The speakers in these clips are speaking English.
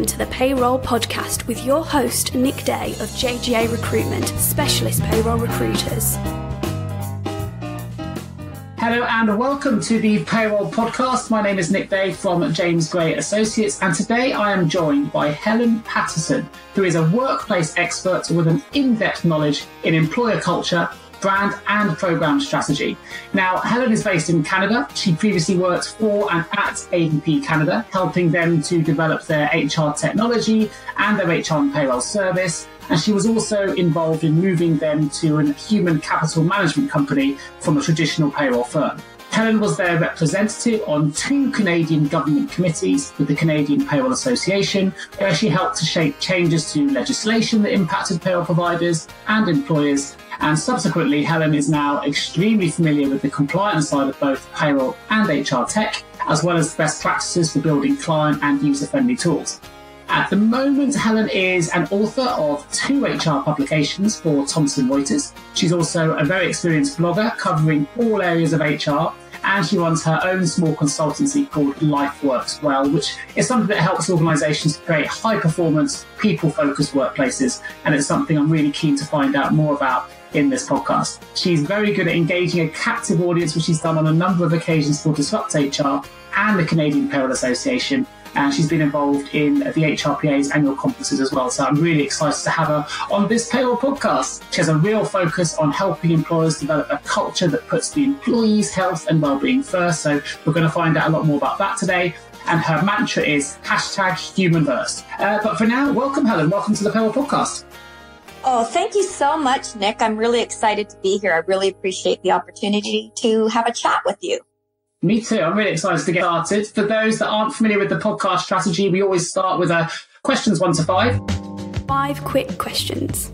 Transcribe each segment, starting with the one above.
welcome to the Payroll Podcast with your host, Nick Day of JGA Recruitment, specialist payroll recruiters. Hello and welcome to the Payroll Podcast. My name is Nick Day from James Gray Associates, and today I am joined by Helen Patterson, who is a workplace expert with an in depth knowledge in employer culture brand and program strategy. Now, Helen is based in Canada. She previously worked for and at ADP Canada, helping them to develop their HR technology and their HR and payroll service. And she was also involved in moving them to a human capital management company from a traditional payroll firm. Helen was their representative on two Canadian government committees with the Canadian Payroll Association, where she helped to shape changes to legislation that impacted payroll providers and employers and subsequently, Helen is now extremely familiar with the compliance side of both payroll and HR tech, as well as best practices for building client and user friendly tools. At the moment, Helen is an author of two HR publications for Thomson Reuters. She's also a very experienced blogger covering all areas of HR, and she runs her own small consultancy called Life Works Well, which is something that helps organizations create high performance, people focused workplaces. And it's something I'm really keen to find out more about in this podcast. She's very good at engaging a captive audience, which she's done on a number of occasions for Disrupt HR and the Canadian Payroll Association. And she's been involved in the HRPA's annual conferences as well. So I'm really excited to have her on this payroll podcast. She has a real focus on helping employers develop a culture that puts the employees' health and well-being first. So we're going to find out a lot more about that today and her mantra is hashtag human first. Uh, but for now, welcome, Helen. Welcome to the Payroll Podcast. Oh, thank you so much, Nick. I'm really excited to be here. I really appreciate the opportunity to have a chat with you. Me too. I'm really excited to get started. For those that aren't familiar with the podcast strategy, we always start with a uh, questions one to five. Five quick questions.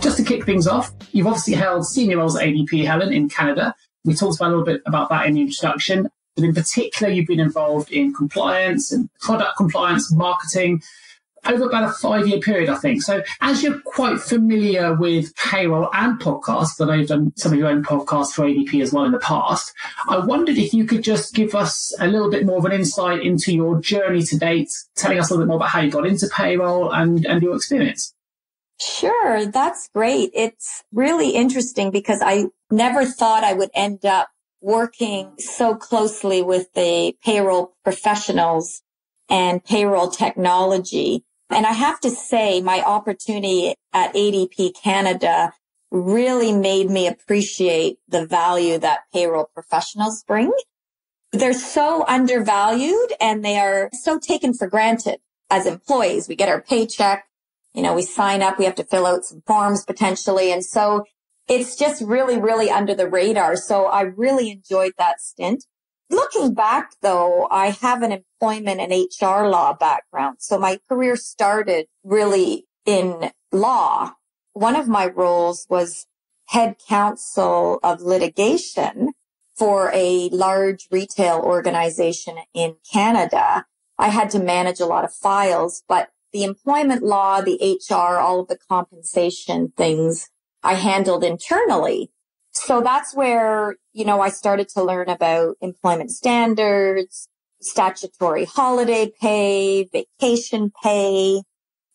Just to kick things off, you've obviously held senior roles at ADP, Helen, in Canada. We talked about a little bit about that in the introduction. But in particular, you've been involved in compliance and product compliance, marketing, over about a five year period, I think. So as you're quite familiar with payroll and podcasts, that I've done some of your own podcasts for ADP as well in the past, I wondered if you could just give us a little bit more of an insight into your journey to date, telling us a little bit more about how you got into payroll and, and your experience. Sure, that's great. It's really interesting because I never thought I would end up working so closely with the payroll professionals and payroll technology. And I have to say my opportunity at ADP Canada really made me appreciate the value that payroll professionals bring. They're so undervalued and they are so taken for granted as employees. We get our paycheck, you know, we sign up, we have to fill out some forms potentially. And so it's just really, really under the radar. So I really enjoyed that stint. Looking back though, I have an employment and HR law background. So my career started really in law. One of my roles was head counsel of litigation for a large retail organization in Canada. I had to manage a lot of files, but the employment law, the HR, all of the compensation things I handled internally. So that's where, you know, I started to learn about employment standards, statutory holiday pay, vacation pay,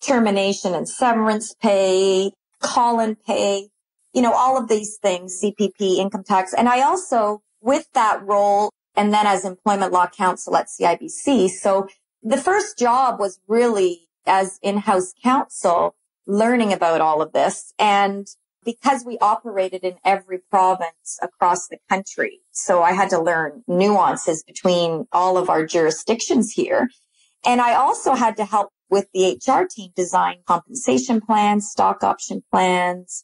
termination and severance pay, call-in pay, you know, all of these things, CPP, income tax. And I also, with that role, and then as employment law counsel at CIBC. So the first job was really as in-house counsel, learning about all of this. And because we operated in every province across the country. So I had to learn nuances between all of our jurisdictions here. And I also had to help with the HR team design compensation plans, stock option plans,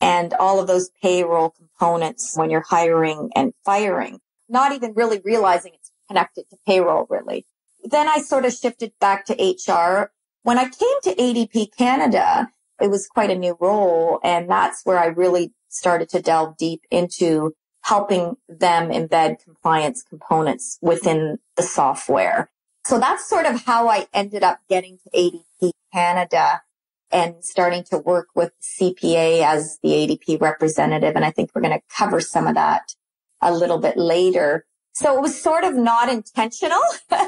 and all of those payroll components when you're hiring and firing, not even really realizing it's connected to payroll really. Then I sort of shifted back to HR. When I came to ADP Canada, it was quite a new role. And that's where I really started to delve deep into helping them embed compliance components within the software. So that's sort of how I ended up getting to ADP Canada and starting to work with CPA as the ADP representative. And I think we're going to cover some of that a little bit later. So it was sort of not intentional,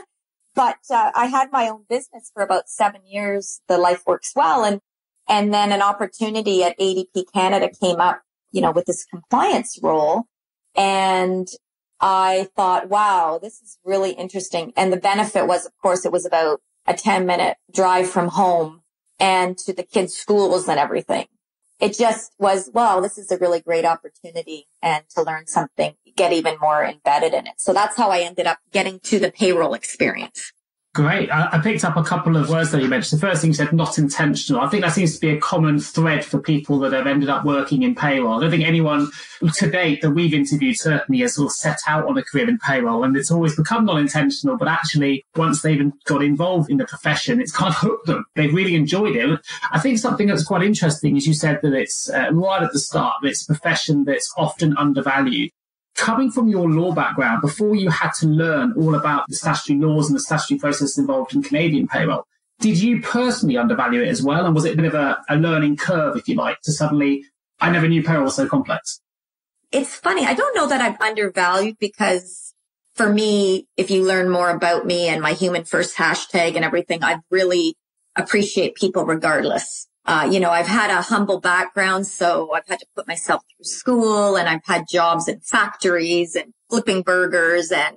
But uh, I had my own business for about seven years. The life works well. And, and then an opportunity at ADP Canada came up, you know, with this compliance role. And I thought, wow, this is really interesting. And the benefit was, of course, it was about a 10 minute drive from home and to the kids' schools and everything. It just was, wow, this is a really great opportunity and to learn something, get even more embedded in it. So that's how I ended up getting to the payroll experience. Great. I, I, picked up a couple of words that you mentioned. The first thing you said, not intentional. I think that seems to be a common thread for people that have ended up working in payroll. I don't think anyone to date that we've interviewed certainly has sort of set out on a career in payroll and it's always become non-intentional, but actually once they've got involved in the profession, it's kind of hooked them. They've really enjoyed it. I think something that's quite interesting is you said that it's uh, right at the start, that it's a profession that's often undervalued coming from your law background, before you had to learn all about the statutory laws and the statutory process involved in Canadian payroll, did you personally undervalue it as well? And was it a bit of a, a learning curve, if you like, to suddenly, I never knew payroll was so complex? It's funny. I don't know that I'm undervalued because for me, if you learn more about me and my human first hashtag and everything, I really appreciate people regardless. Uh, you know, I've had a humble background, so I've had to put myself through school and I've had jobs in factories and flipping burgers and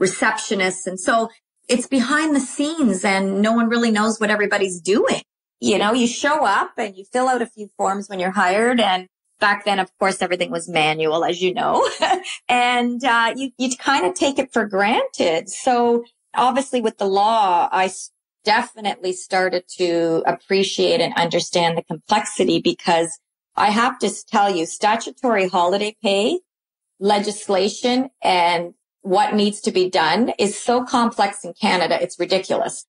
receptionists. And so it's behind the scenes and no one really knows what everybody's doing. You know, you show up and you fill out a few forms when you're hired and back then, of course, everything was manual, as you know, and, uh, you, you kind of take it for granted. So obviously with the law, I definitely started to appreciate and understand the complexity because I have to tell you, statutory holiday pay legislation and what needs to be done is so complex in Canada. It's ridiculous.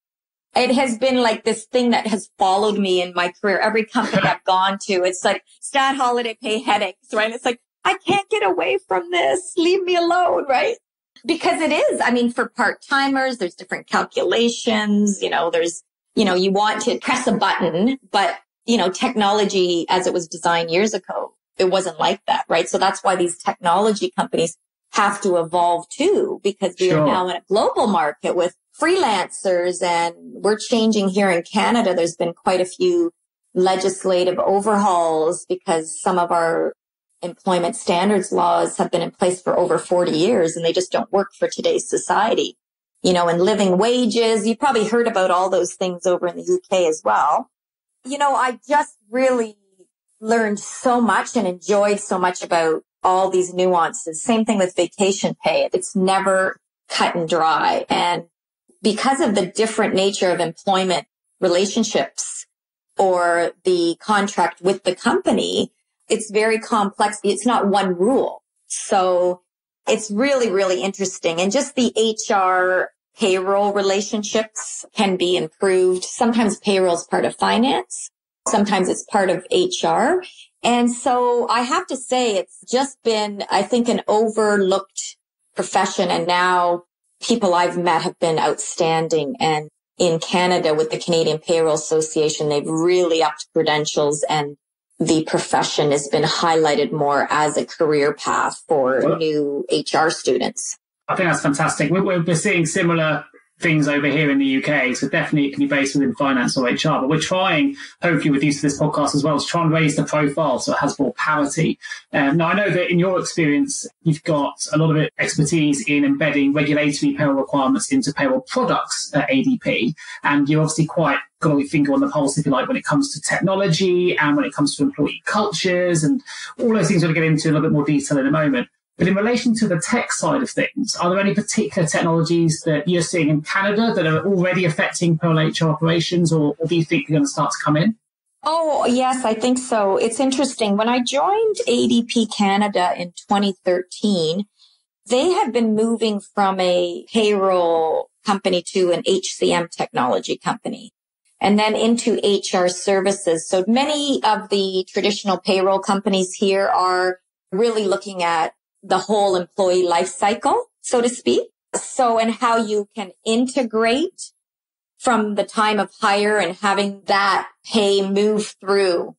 It has been like this thing that has followed me in my career. Every company I've gone to, it's like stat holiday pay headaches, right? It's like, I can't get away from this. Leave me alone, right? Because it is. I mean, for part timers, there's different calculations. You know, there's, you know, you want to press a button, but, you know, technology as it was designed years ago, it wasn't like that, right? So that's why these technology companies have to evolve too, because we sure. are now in a global market with freelancers and we're changing here in Canada. There's been quite a few legislative overhauls because some of our employment standards laws have been in place for over 40 years and they just don't work for today's society. You know, and living wages, you probably heard about all those things over in the UK as well. You know, I just really learned so much and enjoyed so much about all these nuances. Same thing with vacation pay. It's never cut and dry. And because of the different nature of employment relationships or the contract with the company, it's very complex. It's not one rule. So it's really, really interesting. And just the HR payroll relationships can be improved. Sometimes payroll is part of finance. Sometimes it's part of HR. And so I have to say it's just been, I think, an overlooked profession. And now people I've met have been outstanding. And in Canada with the Canadian Payroll Association, they've really upped credentials and the profession has been highlighted more as a career path for well, new HR students. I think that's fantastic. We're, we're seeing similar things over here in the UK. So definitely it can be based within finance or HR, but we're trying, hopefully with use of this podcast as well, to try and raise the profile so it has more parity. Um, now I know that in your experience, you've got a lot of expertise in embedding regulatory payroll requirements into payroll products at ADP. And you're obviously quite got your finger on the pulse, if you like, when it comes to technology and when it comes to employee cultures and all those things we're going to get into in a little bit more detail in a moment. But in relation to the tech side of things, are there any particular technologies that you're seeing in Canada that are already affecting payroll HR operations, or, or do you think they're going to start to come in? Oh, yes, I think so. It's interesting. When I joined ADP Canada in 2013, they had been moving from a payroll company to an HCM technology company and then into HR services. So many of the traditional payroll companies here are really looking at the whole employee life cycle, so to speak. So, and how you can integrate from the time of hire and having that pay move through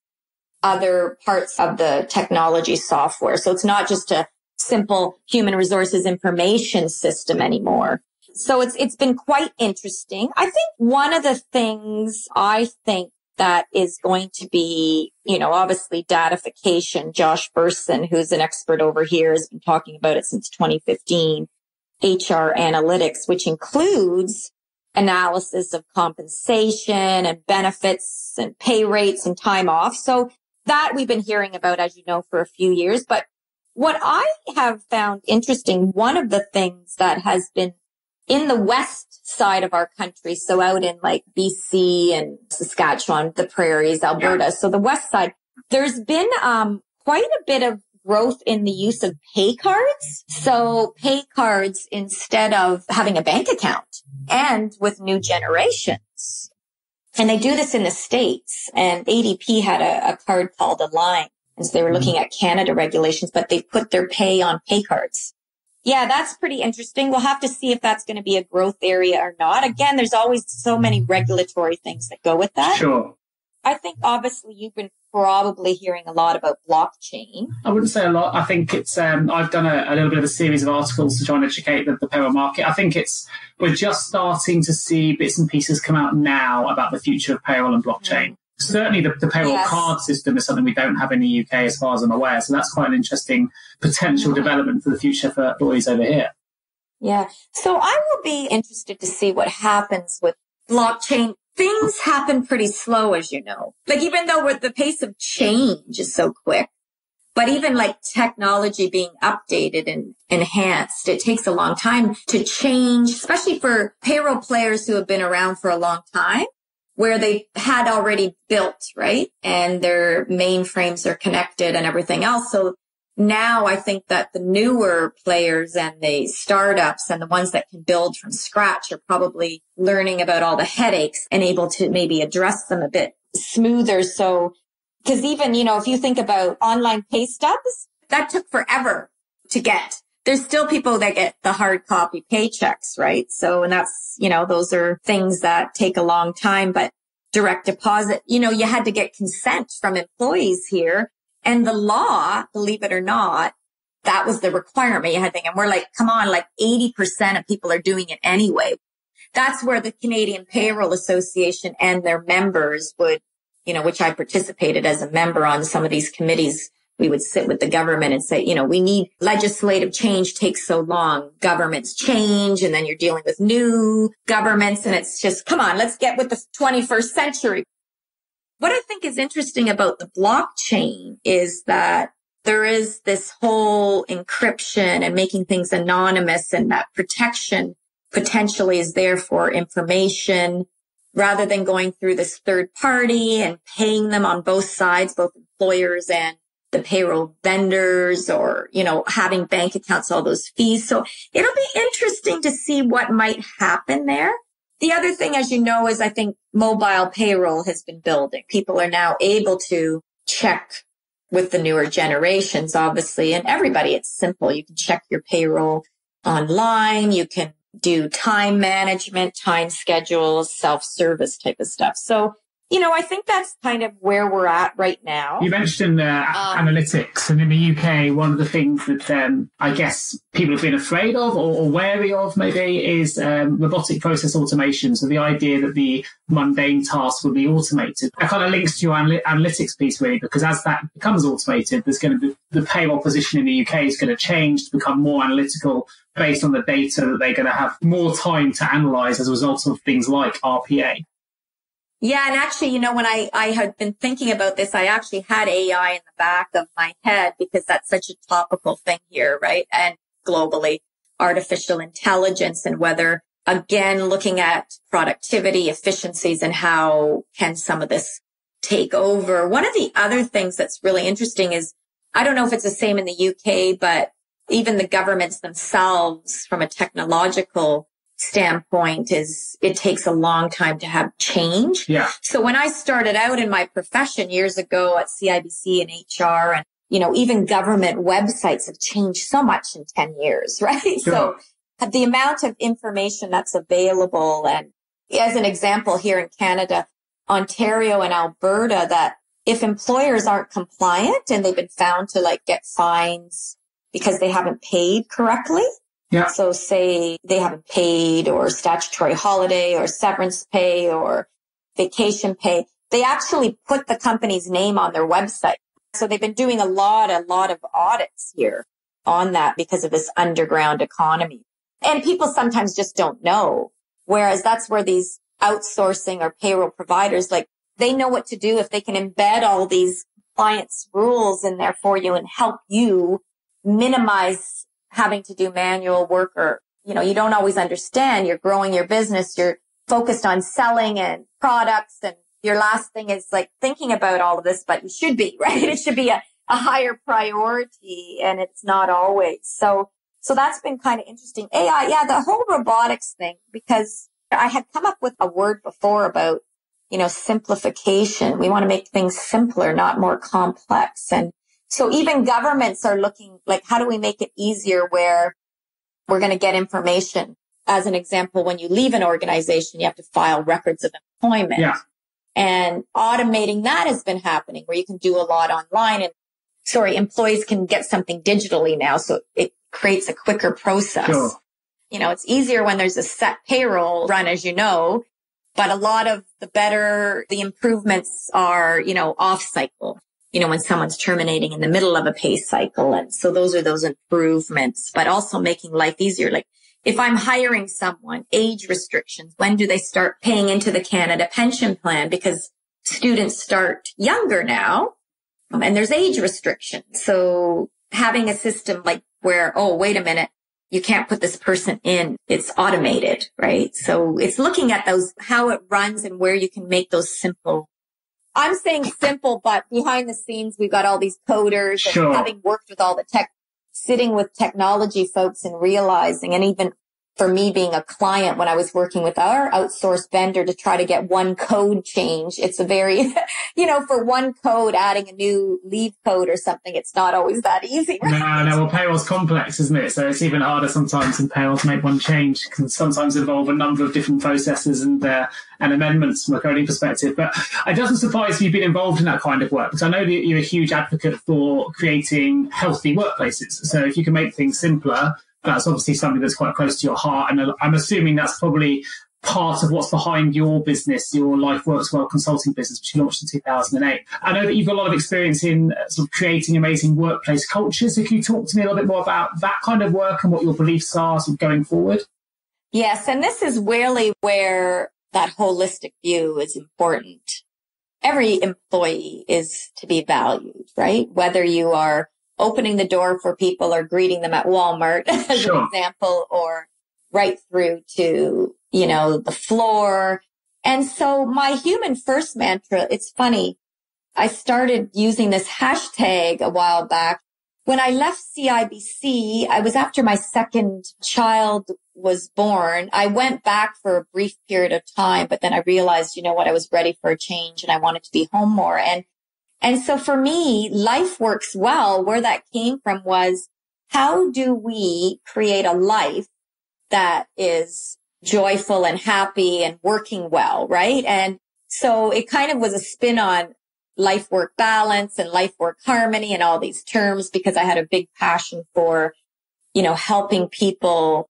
other parts of the technology software. So it's not just a simple human resources information system anymore. So it's, it's been quite interesting. I think one of the things I think that is going to be, you know, obviously datification. Josh Bersin, who's an expert over here, has been talking about it since 2015. HR analytics, which includes analysis of compensation and benefits and pay rates and time off. So that we've been hearing about, as you know, for a few years. But what I have found interesting, one of the things that has been in the west side of our country, so out in like BC and Saskatchewan, the prairies, Alberta, yeah. so the west side, there's been um, quite a bit of growth in the use of pay cards. So pay cards instead of having a bank account and with new generations. And they do this in the States and ADP had a, a card called ALINE. And so they were looking at Canada regulations, but they put their pay on pay cards. Yeah, that's pretty interesting. We'll have to see if that's going to be a growth area or not. Again, there's always so many regulatory things that go with that. Sure. I think obviously you've been probably hearing a lot about blockchain. I wouldn't say a lot. I think it's um, I've done a, a, little bit of a series of articles to try and educate the, the payroll market. I think it's we're just starting to see bits and pieces come out now about the future of payroll and blockchain. Mm. Certainly, the, the payroll yes. card system is something we don't have in the UK, as far as I'm aware. So that's quite an interesting potential development for the future for employees over here. Yeah. So I will be interested to see what happens with blockchain things happen pretty slow, as you know. Like even though with the pace of change is so quick, but even like technology being updated and enhanced, it takes a long time to change, especially for payroll players who have been around for a long time where they had already built, right? And their mainframes are connected and everything else. So now I think that the newer players and the startups and the ones that can build from scratch are probably learning about all the headaches and able to maybe address them a bit smoother. So, cause even, you know, if you think about online pay stubs, that took forever to get. There's still people that get the hard copy paychecks, right? So, and that's, you know, those are things that take a long time, but direct deposit, you know, you had to get consent from employees here and the law, believe it or not, that was the requirement you had to. And we're like, come on, like 80% of people are doing it anyway. That's where the Canadian Payroll Association and their members would, you know, which I participated as a member on some of these committees. We would sit with the government and say, you know, we need legislative change takes so long. Governments change and then you're dealing with new governments and it's just, come on, let's get with the 21st century. What I think is interesting about the blockchain is that there is this whole encryption and making things anonymous and that protection potentially is there for information rather than going through this third party and paying them on both sides, both employers and the payroll vendors or, you know, having bank accounts, all those fees. So it'll be interesting to see what might happen there. The other thing, as you know, is I think mobile payroll has been building. People are now able to check with the newer generations, obviously, and everybody, it's simple. You can check your payroll online. You can do time management, time schedules, self-service type of stuff. So you know, I think that's kind of where we're at right now. You mentioned uh, um, analytics, and in the UK, one of the things that um, I guess people have been afraid of or, or wary of maybe is um, robotic process automation. So the idea that the mundane tasks will be automated. That kind of links to your anal- analytics piece, really, because as that becomes automated, there's going to be the payroll position in the UK is going to change to become more analytical based on the data that they're going to have more time to analyze as a result of things like RPA. Yeah. And actually, you know, when I, I had been thinking about this, I actually had AI in the back of my head because that's such a topical thing here, right? And globally, artificial intelligence and whether again, looking at productivity, efficiencies and how can some of this take over. One of the other things that's really interesting is I don't know if it's the same in the UK, but even the governments themselves from a technological standpoint is it takes a long time to have change. Yeah. So when I started out in my profession years ago at CIBC and HR and, you know, even government websites have changed so much in 10 years, right? Sure. So the amount of information that's available and as an example here in Canada, Ontario and Alberta that if employers aren't compliant and they've been found to like get fines because they haven't paid correctly, Yeah. So say they haven't paid or statutory holiday or severance pay or vacation pay. They actually put the company's name on their website. So they've been doing a lot, a lot of audits here on that because of this underground economy. And people sometimes just don't know. Whereas that's where these outsourcing or payroll providers, like they know what to do if they can embed all these clients rules in there for you and help you minimize having to do manual work or, you know, you don't always understand. You're growing your business. You're focused on selling and products and your last thing is like thinking about all of this, but you should be, right? It should be a, a higher priority and it's not always. So, so that's been kind of interesting. AI, yeah, the whole robotics thing, because I had come up with a word before about, you know, simplification. We want to make things simpler, not more complex. And so even governments are looking like, how do we make it easier where we're going to get information? As an example, when you leave an organization, you have to file records of employment. Yeah. And automating that has been happening where you can do a lot online and sorry, employees can get something digitally now. So it creates a quicker process. Sure. You know, it's easier when there's a set payroll run, as you know, but a lot of the better the improvements are, you know, off cycle you know, when someone's terminating in the middle of a pay cycle. And so those are those improvements, but also making life easier. Like if I'm hiring someone, age restrictions, when do they start paying into the Canada pension plan? Because students start younger now um, and there's age restrictions. So having a system like where, oh, wait a minute, you can't put this person in. It's automated, right? So it's looking at those, how it runs and where you can make those simple I'm saying simple, but behind the scenes, we've got all these coders Sure. and having worked with all the tech, sitting with technology folks and realizing, and even for me being a client when I was working with our outsourced vendor to try to get one code change, it's a very, you know, for one code, adding a new leave code or something, it's not always that easy. Right? No, no, well, payroll's complex, isn't it? So it's even harder sometimes in payroll to make one change. Can sometimes involve a number of different processes and uh, and amendments from a coding perspective. But it doesn't surprise you've been involved in that kind of work because I know that you're a huge advocate for creating healthy workplaces. So if you can make things simpler, that's obviously something that's quite close to your heart. And I'm assuming that's probably part of what's behind your business, your Life Works Well consulting business, which you launched in 2008. I know that you've got a lot of experience in uh, sort of creating amazing workplace cultures. If you talk to me a little bit more about that kind of work and what your beliefs are sort of going forward. Yes. And this is really where that holistic view is important. Every employee is to be valued, right? Whether you are opening the door for people or greeting them at Walmart as Sure. an example or right through to, you know, the floor. And so my human first mantra, it's funny. I started using this hashtag a while back. When I left CIBC, I was after my second child was born. I went back for a brief period of time, but then I realized, you know what, I was ready for a change and I wanted to be home more. And, and so for me, life works well. Where that came from was how do we create a life that is joyful and happy and working well, right? And so it kind of was a spin on life work balance and life work harmony and all these terms because I had a big passion for, you know, helping people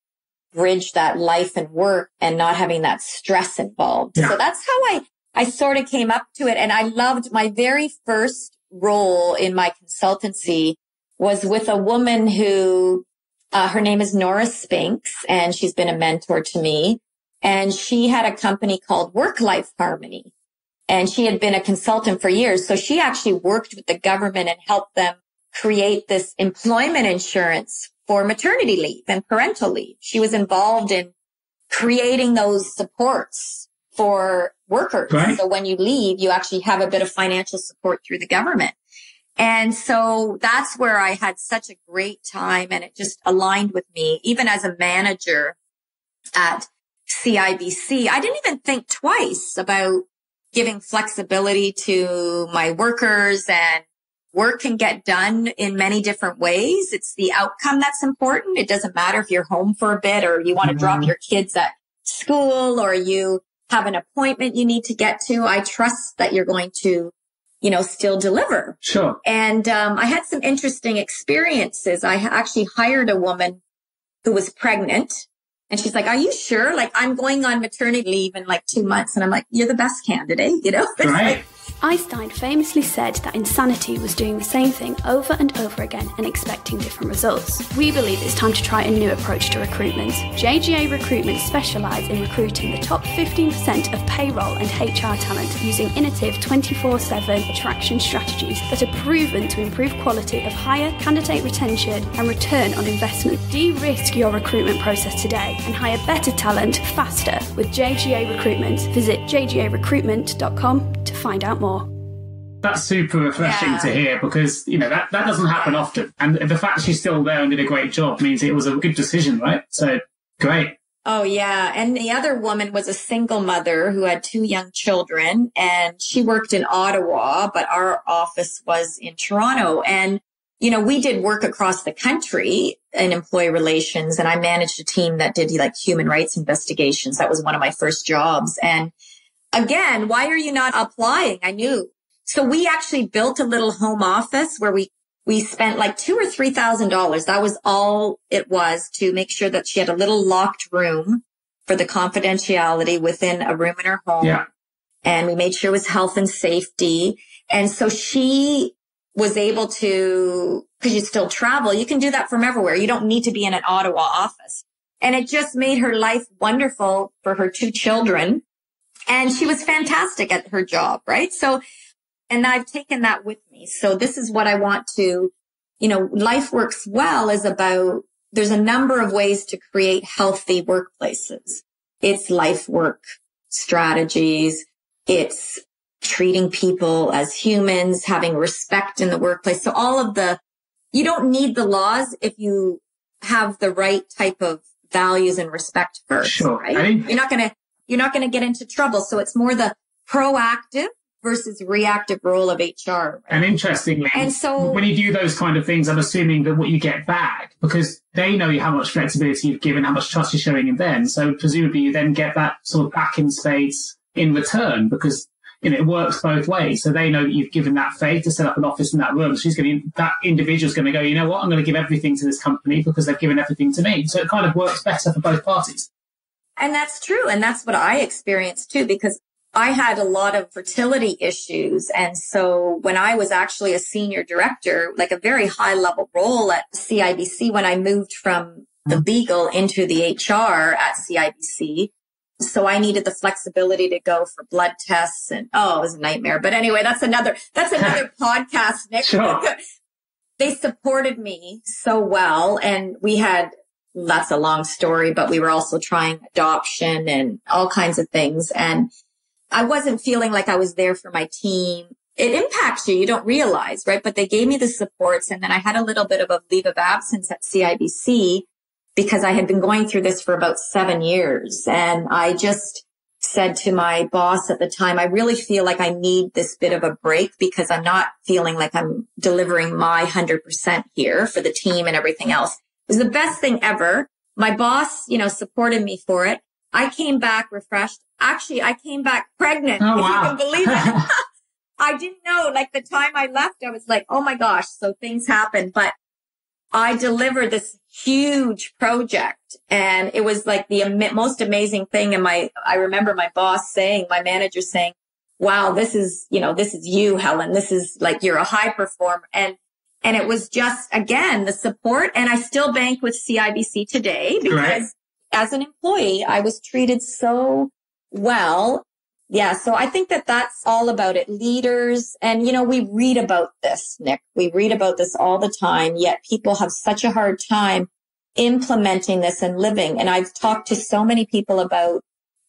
bridge that life and work and not having that stress involved. Yeah. So that's how I, I sort of came up to it. And I loved my very first role in my consultancy was with a woman who, uh, her name is Nora Spinks and she's been a mentor to me. And she had a company called Work Life Harmony and she had been a consultant for years. So she actually worked with the government and helped them create this employment insurance for maternity leave and parental leave. She was involved in creating those supports for workers. Right. So when you leave, you actually have a bit of financial support through the government. And so that's where I had such a great time and it just aligned with me, even as a manager at CIBC. I didn't even think twice about giving flexibility to my workers and work can get done in many different ways. It's the outcome that's important. It doesn't matter if you're home for a bit or you want to drop Mhm. your kids at school or you have an appointment you need to get to. I trust that you're going to, you know, still deliver. Sure. And um, I had some interesting experiences. I actually hired a woman who was pregnant. And she's like, are you sure? Like, I'm going on maternity leave in like two months. And I'm like, you're the best candidate, you know? It's right. Like, Einstein famously said that insanity was doing the same thing over and over again and expecting different results. We believe it's time to try a new approach to recruitment. JGA Recruitment specialise in recruiting the top 15% of payroll and HR talent using innovative 24 7 attraction strategies that are proven to improve quality of higher candidate retention and return on investment. De risk your recruitment process today and hire better talent faster with JGA Recruitment. Visit jgarecruitment.com to find out more. That's super refreshing Yeah. to hear because, you know, that, that doesn't happen often. And the fact she's still there and did a great job means it was a good decision, right? So great. Oh yeah. And the other woman was a single mother who had two young children and she worked in Ottawa, but our office was in Toronto. And, you know, we did work across the country in employee relations and I managed a team that did like human rights investigations. That was one of my first jobs. And again, why are you not applying? I knew. So we actually built a little home office where we we spent like two or three thousand dollars. That was all it was to make sure that she had a little locked room for the confidentiality within a room in her home. Yeah. And we made sure it was health and safety. And so she was able to, cause you still travel, you can do that from everywhere. You don't need to be in an Ottawa office. And it just made her life wonderful for her two children. And she was fantastic at her job, right? So, and I've taken that with me. So this is what I want to, you know, life works well is about, there's a number of ways to create healthy workplaces. It's life work strategies. It's treating people as humans, having respect in the workplace. So all of the, you don't need the laws if you have the right type of values and respect first, Sure. right? I mean- you're not going to, you're not going to get into trouble. So it's more the proactive versus reactive role of HR. right? And interestingly, And so- when you do those kind of things, I'm assuming that what you get back, because they know how much flexibility you've given, how much trust you're showing in them. So presumably you then get that sort of back in spades in return because, you know, it works both ways. So they know that you've given that faith to set up an office in that room. So she's going to, that individual's going to go, you know what, I'm going to give everything to this company because they've given everything to me. So it kind of works better for both parties. And that's true. And that's what I experienced too, because I had a lot of fertility issues. And so when I was actually a senior director, like a very high level role at CIBC, when I moved from the legal into the HR at CIBC, so I needed the flexibility to go for blood tests and oh, it was a nightmare. But anyway, that's another, that's another podcast, Nick. Sure. they supported me so well and we had that's a long story, but we were also trying adoption and all kinds of things. And I wasn't feeling like I was there for my team. It impacts you. You don't realize, right? But they gave me the supports. And then I had a little bit of a leave of absence at CIBC because I had been going through this for about seven years. And I just said to my boss at the time, I really feel like I need this bit of a break because I'm not feeling like I'm delivering my 100% here for the team and everything else. It was the best thing ever. My boss, you know, supported me for it. I came back refreshed. Actually, I came back pregnant. Oh, wow. you can believe it. I didn't know. Like the time I left, I was like, oh my gosh. So things happened, but I delivered this huge project and it was like the most amazing thing. And my, I remember my boss saying, my manager saying, wow, this is, you know, this is you, Helen. This is like, you're a high performer. And, and it was just, again, the support. And I still bank with CIBC today because Right. as an employee, I was treated so well. Yeah. So I think that that's all about it. Leaders. And, you know, we read about this, Nick. We read about this all the time, yet people have such a hard time implementing this and living. And I've talked to so many people about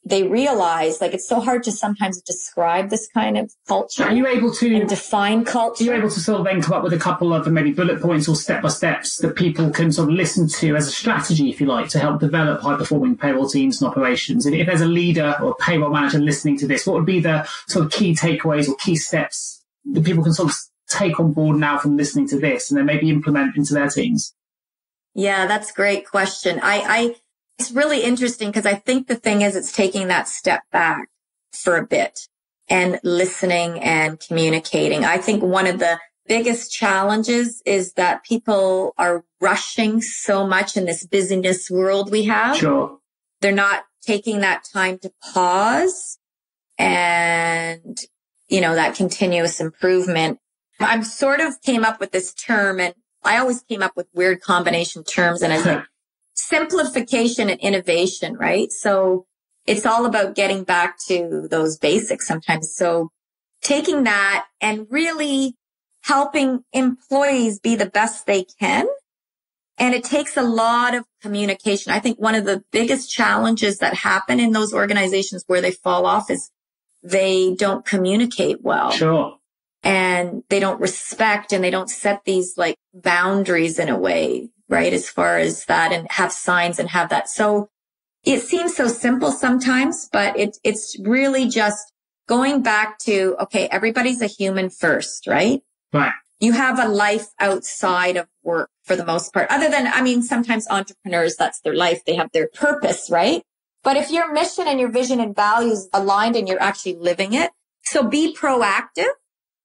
they realize like it's so hard to sometimes describe this kind of culture Are you able to define Are you able to sort of then come up with a couple of maybe bullet points or step by steps that people can sort of listen to as a strategy, if you like, to help develop high performing payroll teams and operations? If, if there's a leader or a payroll manager listening to this, what would be the sort of key takeaways or key steps that people can sort of take on board now from listening to this and then maybe implement into their teams? Yeah, that's a great question. I, I, it's really interesting because I think the thing is it's taking that step back for a bit and listening and communicating. I think one of the biggest challenges is that people are rushing so much in this busyness world we have. Sure. They're not taking that time to pause and, you know, that continuous improvement. I'm sort of came up with this term and I always came up with weird combination terms and I simplification and innovation, right? So it's all about getting back to those basics sometimes. So taking that and really helping employees be the best they can. And it takes a lot of communication. I think one of the biggest challenges that happen in those organizations where they fall off is they don't communicate well. Sure. And they don't respect and they don't set these like boundaries in a way, right? As far as that and have signs and have that. So it seems so simple sometimes, but it, it's really just going back to, okay, everybody's a human first, right? Right. You have a life outside of work for the most part. Other than, I mean, sometimes entrepreneurs, that's their life. They have their purpose, right? But if your mission and your vision and values aligned and you're actually living it, so be proactive.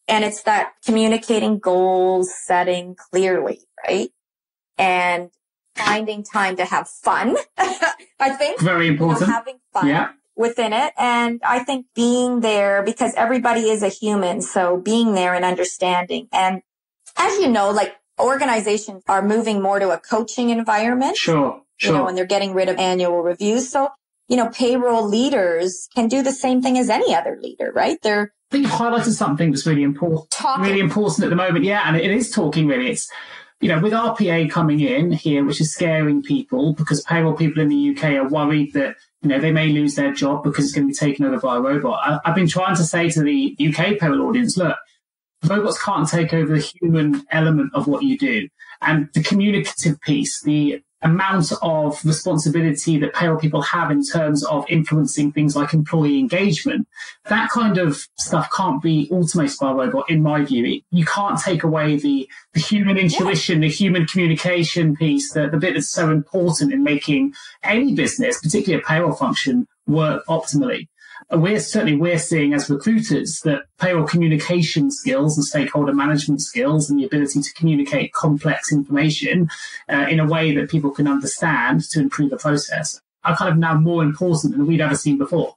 And it's that communicating goals, setting clearly, right? And finding time to have fun. I think very important. You know, having fun. Yeah within it. And I think being there because everybody is a human. So being there and understanding. And as you know, like organizations are moving more to a coaching environment. Sure. Sure. You know, and they're getting rid of annual reviews. So, you know, payroll leaders can do the same thing as any other leader, right? They're I think you highlighted something that's really important. Talking. Really important at the moment. Yeah. And it is talking really. It's, you know, with RPA coming in here, which is scaring people because payroll people in the UK are worried that you know, they may lose their job because it's going to be taken over by a robot. I, have been trying to say to the UK payroll audience, look, robots can't take over the human element of what you do. And the communicative piece, the amount of responsibility that payroll people have in terms of influencing things like employee engagement, that kind of stuff can't be automated by a robot, in my view. You can't take away the, the human intuition, the human communication piece, the, the bit that's so important in making any business, particularly a payroll function, work optimally we're certainly we're seeing as recruiters that payroll communication skills and stakeholder management skills and the ability to communicate complex information uh, in a way that people can understand to improve the process are kind of now more important than we'd ever seen before.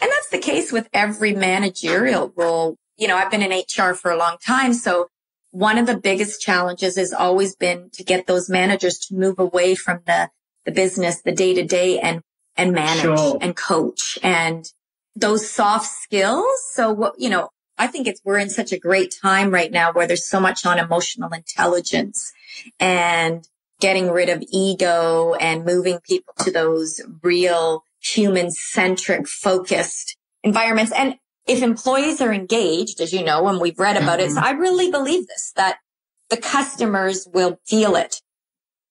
And that's the case with every managerial role. You know, I've been in HR for a long time, so one of the biggest challenges has always been to get those managers to move away from the the business, the day to day and and manage sure. and coach and those soft skills. So what, you know, I think it's, we're in such a great time right now where there's so much on emotional intelligence and getting rid of ego and moving people to those real human centric focused environments. And if employees are engaged, as you know, and we've read about mm-hmm. it, so I really believe this, that the customers will feel it.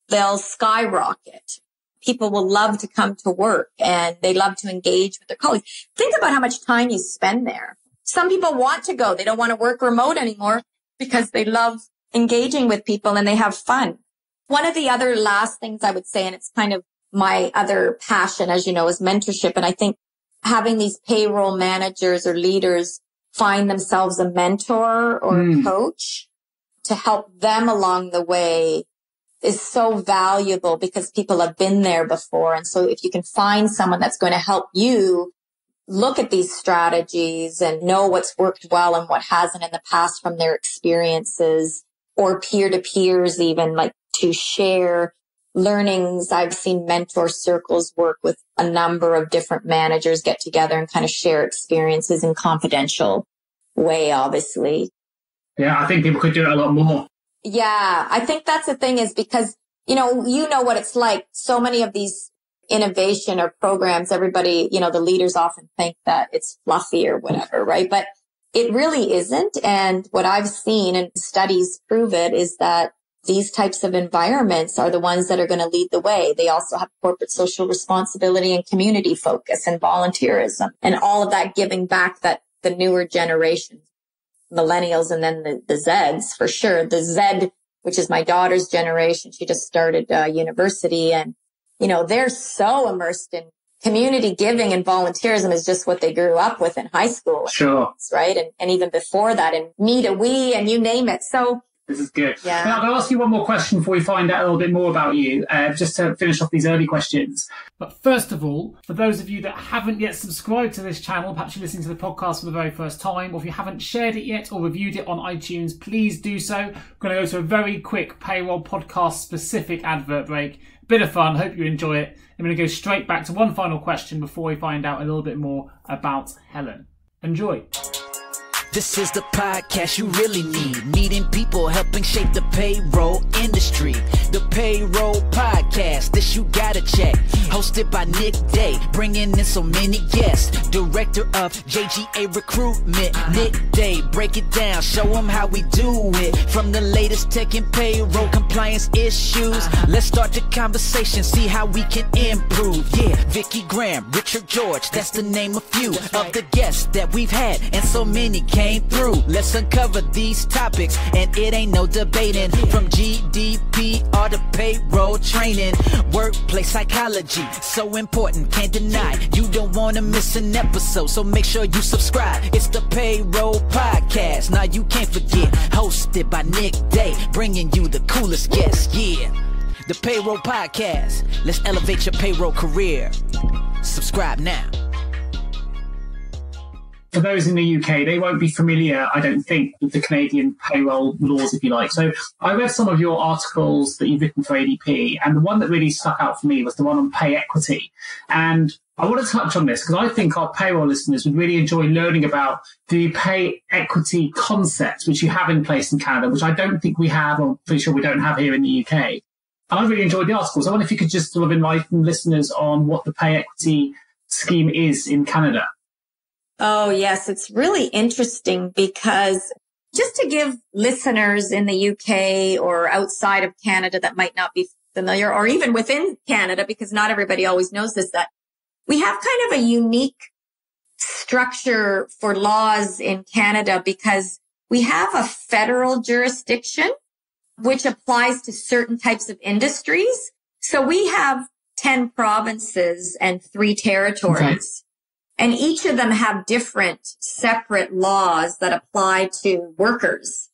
They'll skyrocket people will love to come to work and they love to engage with their colleagues. Think about how much time you spend there. Some people want to go. They don't want to work remote anymore because they love engaging with people and they have fun. One of the other last things I would say, and it's kind of my other passion, as you know, is mentorship. And I think having these payroll managers or leaders find themselves a mentor or mm. a coach to help them along the way is so valuable because people have been there before. And so if you can find someone that's going to help you look at these strategies and know what's worked well and what hasn't in the past from their experiences or peer to peers, even like to share learnings. I've seen mentor circles work with a number of different managers get together and kind of share experiences in confidential way, obviously. Yeah, I think people could do it a lot more. Yeah, I think that's the thing is because, you know, you know what it's like. So many of these innovation or programs, everybody, you know, the leaders often think that it's fluffy or whatever, right? But it really isn't. And what I've seen and studies prove it is that these types of environments are the ones that are going to lead the way. They also have corporate social responsibility and community focus and volunteerism and all of that giving back that the newer generations millennials and then the, the Zeds for sure. The Z, which is my daughter's generation, she just started uh, university and, you know, they're so immersed in community giving and volunteerism is just what they grew up with in high school. Sure. Right. And, and even before that and Me to We and you name it. So this is good. Yeah. Now, I'll ask you one more question before we find out a little bit more about you, uh, just to finish off these early questions. But first of all, for those of you that haven't yet subscribed to this channel, perhaps you're listening to the podcast for the very first time, or if you haven't shared it yet or reviewed it on iTunes, please do so. I'm going to go to a very quick payroll podcast specific advert break. Bit of fun. Hope you enjoy it. I'm going to go straight back to one final question before we find out a little bit more about Helen. Enjoy. This is the podcast you really need. Meeting people helping shape the payroll industry. The Payroll Podcast, this you gotta check. Hosted by Nick Day, bringing in so many guests. Director of JGA Recruitment, uh-huh. Nick Day. Break it down, show them how we do it. From the latest tech and payroll compliance issues. Uh-huh. Let's start the conversation, see how we can improve. Yeah, Vicky Graham, Richard George, that's the name of few of the guests that we've had, and so many came through. Let's uncover these topics, and it ain't no debating. From GDPR to payroll training, workplace psychology, so important, can't deny. You don't wanna miss an episode, so make sure you subscribe. It's the Payroll Podcast. Now you can't forget, hosted by Nick Day, bringing you the coolest guests. Yeah, the Payroll Podcast. Let's elevate your payroll career. Subscribe now for those in the UK, they won't be familiar, I don't think, with the Canadian payroll laws, if you like. So I read some of your articles that you've written for ADP, and the one that really stuck out for me was the one on pay equity. And I want to touch on this because I think our payroll listeners would really enjoy learning about the pay equity concept, which you have in place in Canada, which I don't think we have, or I'm pretty sure we don't have here in the UK. And I really enjoyed the articles. I wonder if you could just sort of enlighten listeners on what the pay equity scheme is in Canada. Oh, yes. It's really interesting because just to give listeners in the UK or outside of Canada that might not be familiar or even within Canada, because not everybody always knows this, that we have kind of a unique structure for laws in Canada because we have a federal jurisdiction which applies to certain types of industries. So we have 10 provinces and three territories. And each of them have different separate laws that apply to workers.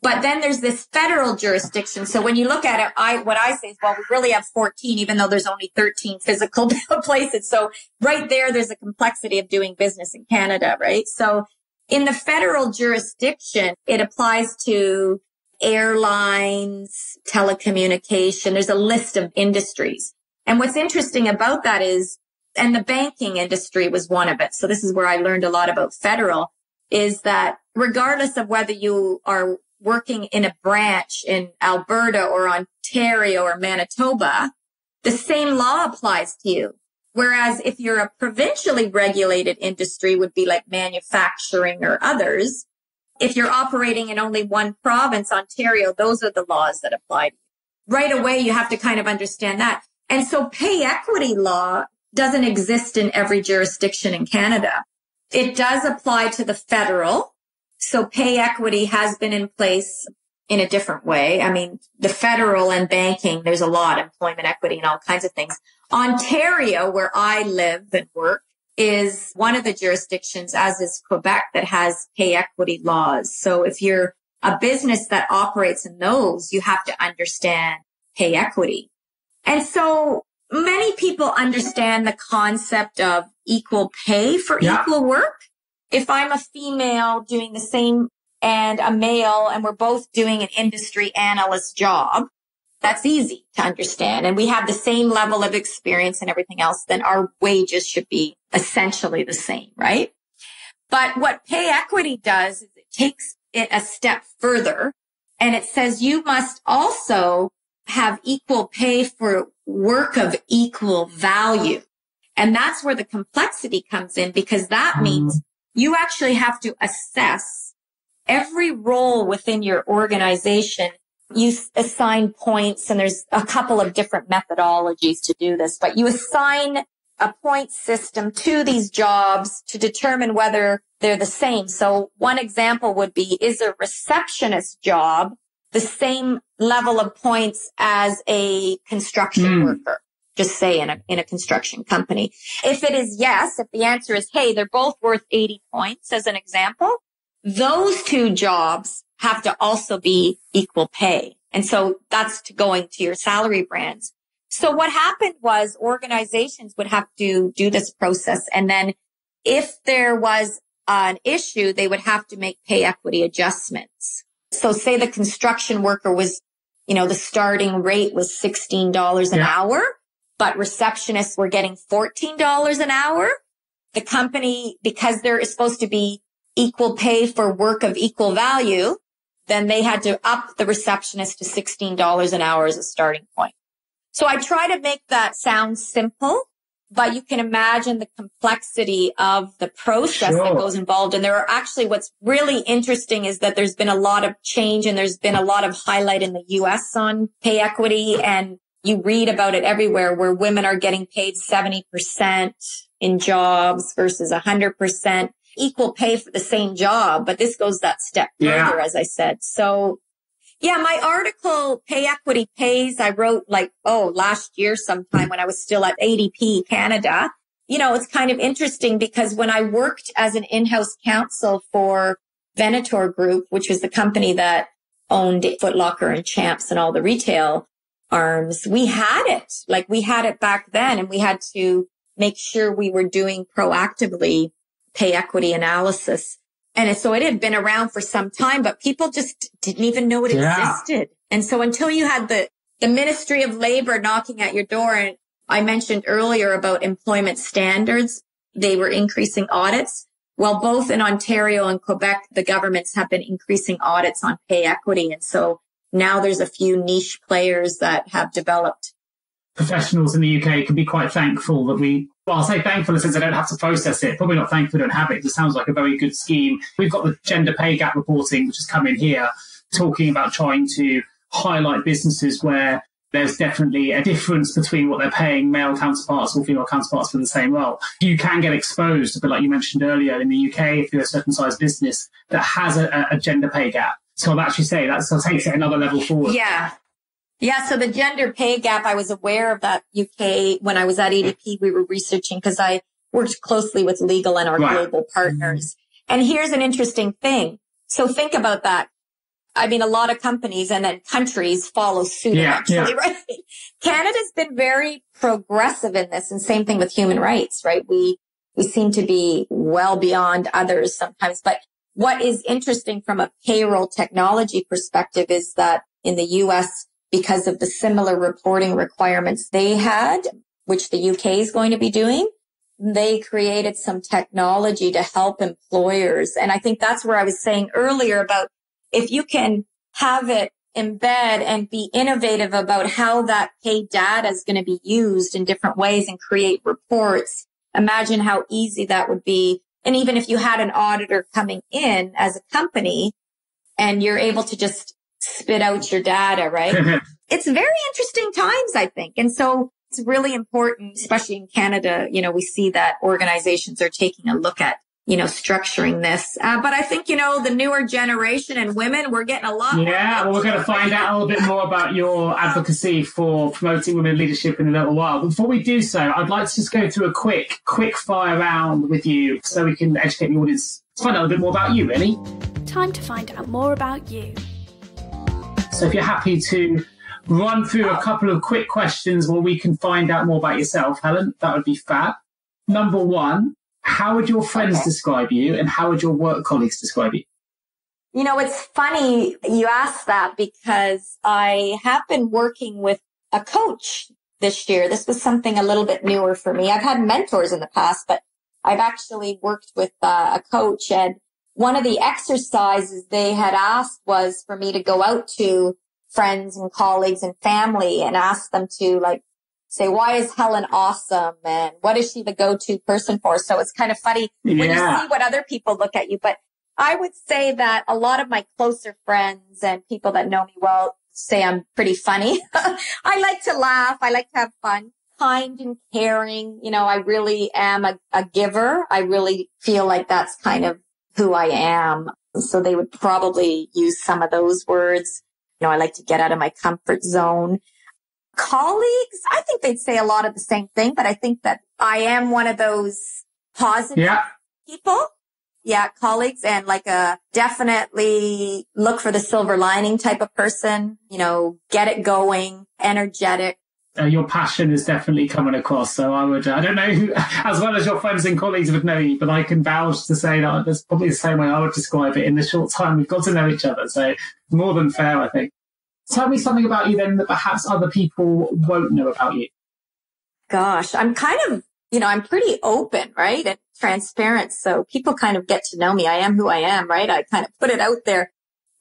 But then there's this federal jurisdiction. So when you look at it, I, what I say is, well, we really have 14, even though there's only 13 physical places. So right there, there's a complexity of doing business in Canada, right? So in the federal jurisdiction, it applies to airlines, telecommunication. There's a list of industries. And what's interesting about that is and the banking industry was one of it. So this is where I learned a lot about federal is that regardless of whether you are working in a branch in Alberta or Ontario or Manitoba, the same law applies to you. Whereas if you're a provincially regulated industry would be like manufacturing or others. If you're operating in only one province, Ontario, those are the laws that apply. Right away, you have to kind of understand that. And so pay equity law doesn't exist in every jurisdiction in Canada. It does apply to the federal. So pay equity has been in place in a different way. I mean, the federal and banking, there's a lot, employment equity and all kinds of things. Ontario, where I live and work, is one of the jurisdictions, as is Quebec, that has pay equity laws. So if you're a business that operates in those, you have to understand pay equity. And so many people understand the concept of equal pay for yeah. equal work. If I'm a female doing the same and a male and we're both doing an industry analyst job, that's easy to understand. And we have the same level of experience and everything else, then our wages should be essentially the same, right? But what pay equity does is it takes it a step further and it says you must also have equal pay for work of equal value. And that's where the complexity comes in because that mm-hmm. means you actually have to assess every role within your organization. You assign points and there's a couple of different methodologies to do this, but you assign a point system to these jobs to determine whether they're the same. So one example would be, is a receptionist job the same level of points as a construction mm. worker. just say in a, in a construction company. If it is yes, if the answer is, Hey, they're both worth 80 points as an example, those two jobs have to also be equal pay. And so that's to going to your salary bands. So what happened was organizations would have to do this process. And then if there was an issue, they would have to make pay equity adjustments. So say the construction worker was, you know, the starting rate was $16 an yeah. hour, but receptionists were getting $14 an hour. The company, because there is supposed to be equal pay for work of equal value, then they had to up the receptionist to $16 an hour as a starting point. So I try to make that sound simple, but you can imagine the complexity of the process sure. that goes involved. And there are actually what's really interesting is that there's been a lot of change and there's been a lot of highlight in the US on pay equity. And you read about it everywhere where women are getting paid 70% in jobs versus 100% equal pay for the same job. But this goes that step further, yeah. as I said. So yeah, my article, Pay Equity Pays, I wrote like, oh, last year sometime when I was still at ADP Canada. You know, it's kind of interesting because when I worked as an in-house counsel for Venator Group, which was the company that owned Footlocker and Champs and all the retail arms, we had it. Like we had it back then and we had to make sure we were doing proactively pay equity analysis and so it had been around for some time, but people just didn't even know it yeah. existed. And so until you had the, the Ministry of Labor knocking at your door, and I mentioned earlier about employment standards, they were increasing audits. Well, both in Ontario and Quebec, the governments have been increasing audits on pay equity. And so now there's a few niche players that have developed. Professionals in the UK can be quite thankful that we well, I'll say thankful since I don't have to process it. Probably not thankful I don't have it. It sounds like a very good scheme. We've got the gender pay gap reporting, which has come in here, talking about trying to highlight businesses where there's definitely a difference between what they're paying male counterparts or female counterparts for the same role. You can get exposed, but like you mentioned earlier, in the UK, if you're a certain size business that has a, a gender pay gap. So I'll actually say that so takes it another level forward. Yeah. Yeah. So the gender pay gap, I was aware of that UK when I was at ADP. We were researching because I worked closely with legal and our right. global mm-hmm. partners. And here's an interesting thing. So think about that. I mean, a lot of companies and then countries follow suit yeah, actually, yeah. right? Canada's been very progressive in this and same thing with human rights, right? We, we seem to be well beyond others sometimes, but what is interesting from a payroll technology perspective is that in the US, because of the similar reporting requirements they had, which the UK is going to be doing. They created some technology to help employers. And I think that's where I was saying earlier about if you can have it embed and be innovative about how that paid data is going to be used in different ways and create reports. Imagine how easy that would be. And even if you had an auditor coming in as a company and you're able to just spit out your data, right? it's very interesting times, I think. And so it's really important, especially in Canada, you know, we see that organizations are taking a look at, you know, structuring this. Uh, but I think, you know, the newer generation and women, we're getting a lot. Yeah, well, we're going to find out a little bit more about your advocacy for promoting women leadership in a little while. But before we do so, I'd like to just go through a quick, quick fire round with you so we can educate the audience to find out a bit more about you, really. Time to find out more about you. So if you're happy to run through a couple of quick questions where we can find out more about yourself, Helen, that would be fab. Number one, how would your friends describe you and how would your work colleagues describe you? You know, it's funny you ask that because I have been working with a coach this year. This was something a little bit newer for me. I've had mentors in the past, but I've actually worked with uh, a coach and one of the exercises they had asked was for me to go out to friends and colleagues and family and ask them to like say, why is Helen awesome? And what is she the go-to person for? So it's kind of funny yeah. when you see what other people look at you. But I would say that a lot of my closer friends and people that know me well say I'm pretty funny. I like to laugh. I like to have fun, kind and caring. You know, I really am a, a giver. I really feel like that's kind of who I am. So they would probably use some of those words. You know, I like to get out of my comfort zone. colleagues, I think they'd say a lot of the same thing, but I think that I am one of those positive yeah. people. Yeah, colleagues and like a definitely look for the silver lining type of person, you know, get it going, energetic. Uh, your passion is definitely coming across. So I would, uh, I don't know who, as well as your friends and colleagues would know you, but I can vouch to say that that's probably the same way I would describe it in the short time we've got to know each other. So more than fair, I think. Tell me something about you then that perhaps other people won't know about you. Gosh, I'm kind of, you know, I'm pretty open, right? And transparent. So people kind of get to know me. I am who I am, right? I kind of put it out there.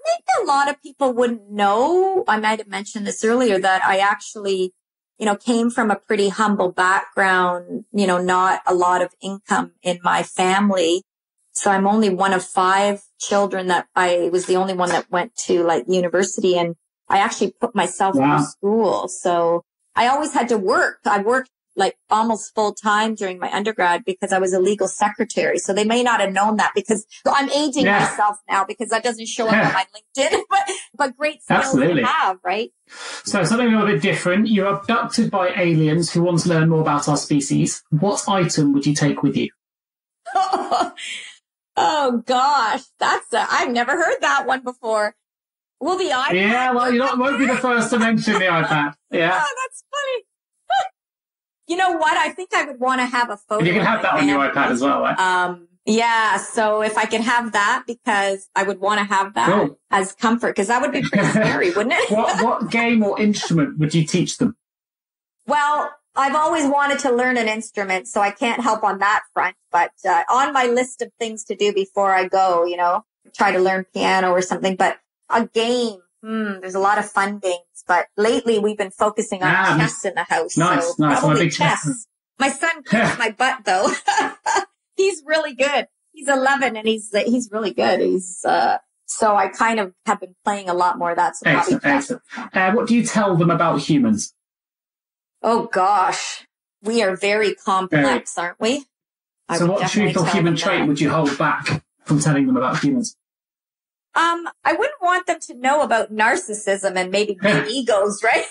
Maybe a lot of people wouldn't know. I might have mentioned this earlier that I actually, you know, came from a pretty humble background, you know, not a lot of income in my family. So I'm only one of five children that I was the only one that went to like university and I actually put myself wow. through school. So I always had to work. I worked like almost full time during my undergrad because I was a legal secretary. So they may not have known that because I'm aging yeah. myself now because that doesn't show up on my LinkedIn, but, but great skills Absolutely. to have, right? So something a little bit different. You're abducted by aliens who want to learn more about our species. What item would you take with you? oh gosh, that's a, I've never heard that one before. Will the iPad? Yeah, well, you won't be the first to mention the iPad. Yeah. Oh, that's funny. You know what? I think I would want to have a photo. And you can have that on your iPad as well, right? Um, yeah. So if I could have that, because I would want to have that cool. as comfort, because that would be pretty scary, wouldn't it? what, what game or instrument would you teach them? Well, I've always wanted to learn an instrument, so I can't help on that front. But uh, on my list of things to do before I go, you know, try to learn piano or something. But a game. Hmm, there's a lot of fun games, but lately we've been focusing on yeah, chess in the house. Nice, so nice. Probably chess. chess. My son kicks my butt though. he's really good. He's 11 and he's he's really good. He's uh, so I kind of have been playing a lot more of that. So excellent, excellent. Uh, what do you tell them about humans? Oh gosh, we are very complex, very. aren't we? I so, what truth or human trait that. would you hold back from telling them about humans? Um, I wouldn't want them to know about narcissism and maybe big egos, right?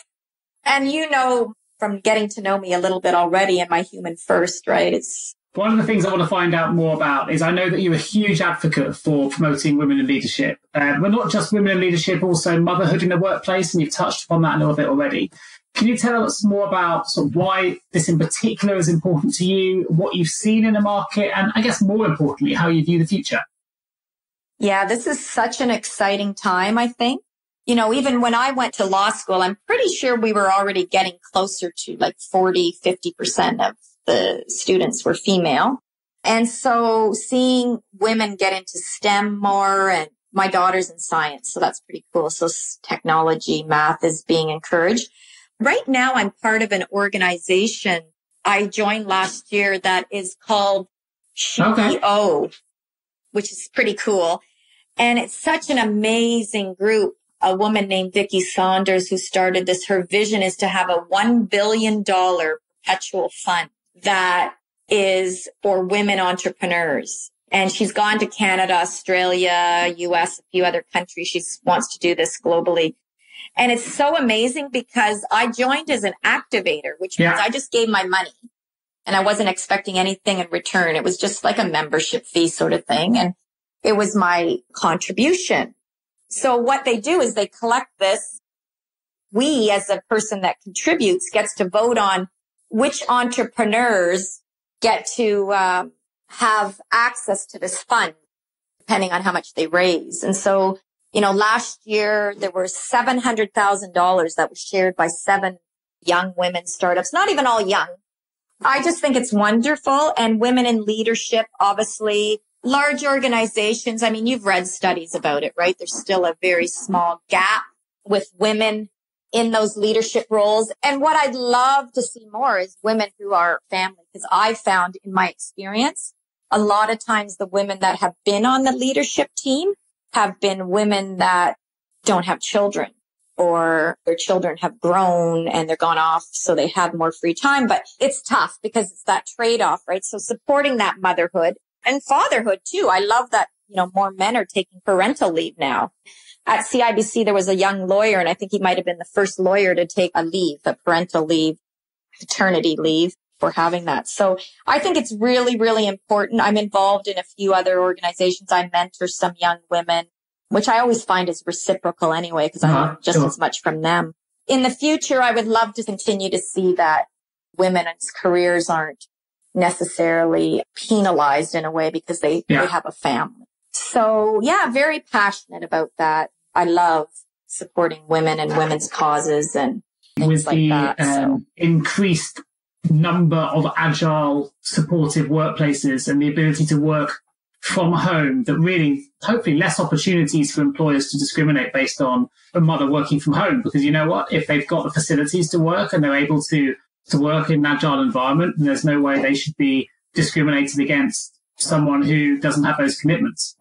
And you know from getting to know me a little bit already and my human first, right? It's one of the things I want to find out more about is I know that you're a huge advocate for promoting women in leadership. Uh, but not just women in leadership, also motherhood in the workplace, and you've touched upon that a little bit already. Can you tell us more about sort of why this in particular is important to you, what you've seen in the market, and I guess more importantly, how you view the future? Yeah, this is such an exciting time, I think. You know, even when I went to law school, I'm pretty sure we were already getting closer to like 40, 50% of the students were female. And so seeing women get into STEM more and my daughter's in science. So that's pretty cool. So technology, math is being encouraged. Right now, I'm part of an organization I joined last year that is called SheEO. Okay which is pretty cool. And it's such an amazing group. A woman named Vicki Saunders who started this, her vision is to have a $1 billion perpetual fund that is for women entrepreneurs. And she's gone to Canada, Australia, US, a few other countries. She wants to do this globally. And it's so amazing because I joined as an activator, which yeah. means I just gave my money and I wasn't expecting anything in return. It was just like a membership fee sort of thing. And it was my contribution. So what they do is they collect this. We as a person that contributes gets to vote on which entrepreneurs get to um, have access to this fund depending on how much they raise. And so, you know, last year there were $700,000 that was shared by seven young women startups, not even all young, I just think it's wonderful. And women in leadership, obviously, large organizations. I mean, you've read studies about it, right? There's still a very small gap with women in those leadership roles. And what I'd love to see more is women who are family, because I've found in my experience, a lot of times the women that have been on the leadership team have been women that don't have children or their children have grown and they're gone off so they have more free time. But it's tough because it's that trade off, right? So supporting that motherhood and fatherhood too. I love that, you know, more men are taking parental leave now. at CIBC, there was a young lawyer, and I think he might have been the first lawyer to take a leave, a parental leave, paternity leave for having that. So I think it's really, really important. I'm involved in a few other organizations. I mentor some young women, which I always find is reciprocal anyway, because uh-huh, I learn just sure. as much from them. In the future, I would love to continue to see that women's careers aren't necessarily penalized in a way because they, yeah. they have a family. So yeah, very passionate about that. I love supporting women and women's causes and things With like the, that. Um, so. increased number of agile, supportive workplaces and the ability to work from home that really hopefully less opportunities for employers to discriminate based on a mother working from home because you know what if they've got the facilities to work and they're able to to work in an agile environment there's no way they should be discriminated against someone who doesn't have those commitments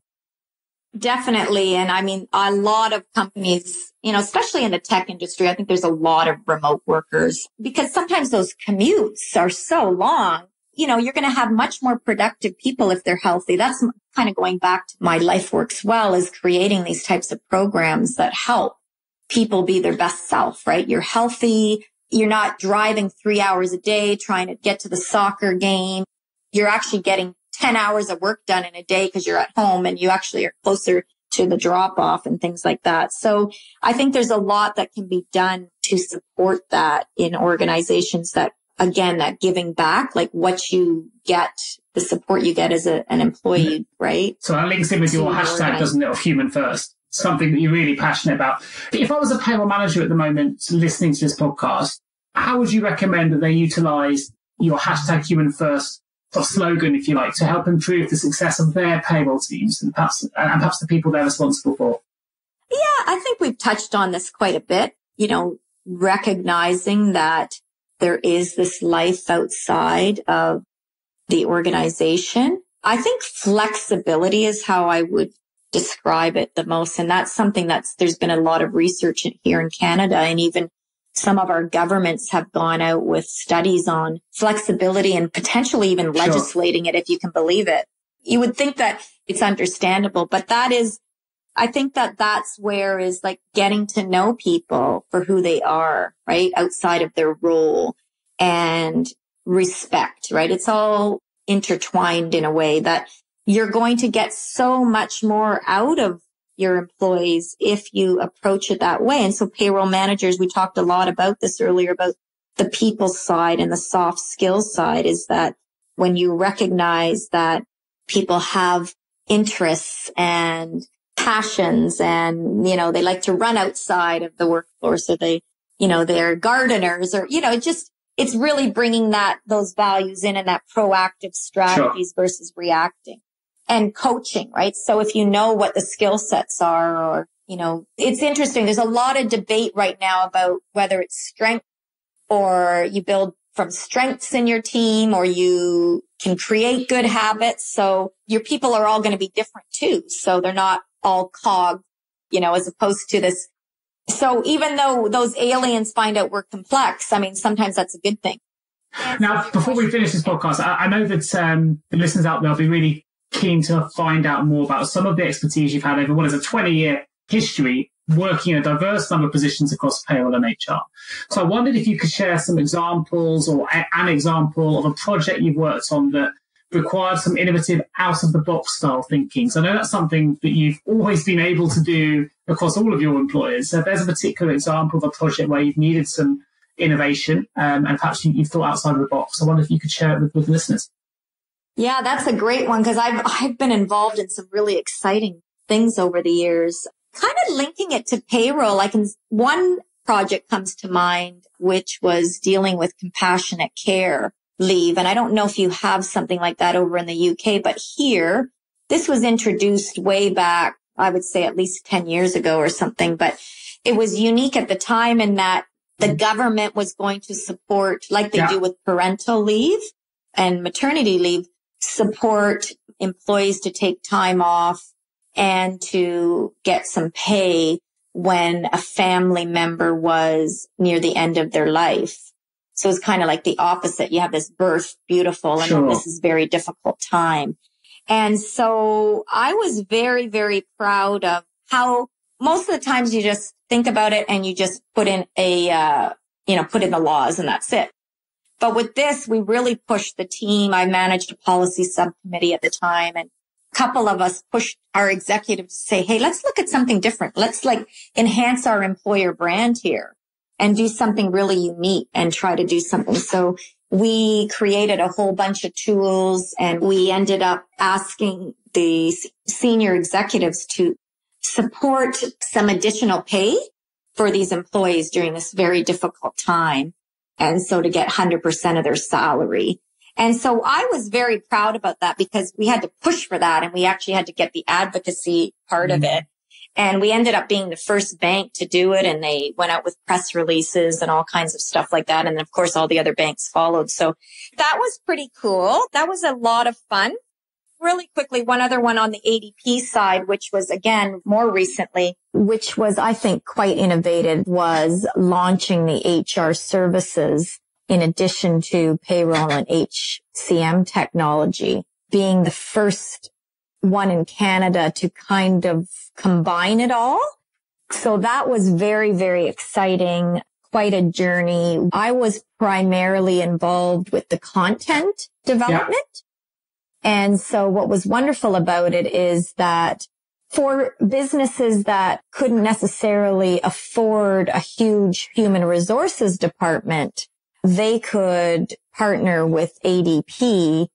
Definitely. And I mean, a lot of companies, you know, especially in the tech industry, I think there's a lot of remote workers because sometimes those commutes are so long. You know, you're going to have much more productive people if they're healthy. That's kind of going back to my life works well is creating these types of programs that help people be their best self, right? You're healthy. You're not driving three hours a day trying to get to the soccer game. You're actually getting 10 hours of work done in a day because you're at home and you actually are closer to the drop off and things like that. So I think there's a lot that can be done to support that in organizations that again, that giving back, like what you get, the support you get as a, an employee, right? So that links in with your hashtag, doesn't it, of human first? Something that you're really passionate about. If I was a payroll manager at the moment listening to this podcast, how would you recommend that they utilize your hashtag human first or slogan, if you like, to help improve the success of their payroll teams and perhaps, and perhaps the people they're responsible for? Yeah, I think we've touched on this quite a bit, you know, recognizing that there is this life outside of the organization. I think flexibility is how I would describe it the most. And that's something that's, there's been a lot of research here in Canada and even some of our governments have gone out with studies on flexibility and potentially even sure. legislating it, if you can believe it. You would think that it's understandable, but that is, I think that that's where is like getting to know people for who they are, right? Outside of their role and respect, right? It's all intertwined in a way that you're going to get so much more out of your employees if you approach it that way. And so payroll managers, we talked a lot about this earlier about the people side and the soft skills side is that when you recognize that people have interests and passions and, you know, they like to run outside of the workforce or they, you know, they're gardeners or, you know, it just, it's really bringing that, those values in and that proactive strategies sure. versus reacting and coaching, right? So if you know what the skill sets are or, you know, it's interesting. There's a lot of debate right now about whether it's strength or you build from strengths in your team or you can create good habits. So your people are all going to be different too. So they're not all cog, you know, as opposed to this. So even though those aliens find out we're complex, I mean, sometimes that's a good thing. Now, before we finish this podcast, I, I know that um, the listeners out there will be really keen to find out more about some of the expertise you've had over what is a 20 year history working in a diverse number of positions across payroll and HR. So I wondered if you could share some examples or a, an example of a project you've worked on that required some innovative out of the box style thinking. So I know that's something that you've always been able to do across all of your employers. So there's a particular example of a project where you've needed some innovation um, and perhaps you, have thought outside of the box. I wonder if you could share it with, with listeners. Yeah, that's a great one because I've I've been involved in some really exciting things over the years. Kind of linking it to payroll, I can one project comes to mind which was dealing with compassionate care leave. And I don't know if you have something like that over in the UK, but here this was introduced way back, I would say at least 10 years ago or something, but it was unique at the time in that the government was going to support like they yeah. do with parental leave and maternity leave support employees to take time off and to get some pay when a family member was near the end of their life. So it's kind of like the opposite. You have this birth, beautiful, and sure. this is very difficult time. And so I was very, very proud of how most of the times you just think about it and you just put in a, uh, you know, put in the laws and that's it. But with this, we really pushed the team. I managed a policy subcommittee at the time and a couple of us pushed our executives to say, Hey, let's look at something different. Let's like enhance our employer brand here and do something really unique and try to do something. So we created a whole bunch of tools and we ended up asking the senior executives to support some additional pay for these employees during this very difficult time. And so to get 100% of their salary. And so I was very proud about that because we had to push for that and we actually had to get the advocacy part mm-hmm. of it. And we ended up being the first bank to do it. And they went out with press releases and all kinds of stuff like that. And of course, all the other banks followed. So that was pretty cool. That was a lot of fun. Really quickly, one other one on the ADP side, which was again more recently, which was, I think, quite innovative was launching the HR services in addition to payroll and HCM technology being the first one in Canada to kind of combine it all. So that was very, very exciting. Quite a journey. I was primarily involved with the content development. Yeah. And so what was wonderful about it is that for businesses that couldn't necessarily afford a huge human resources department, they could partner with ADP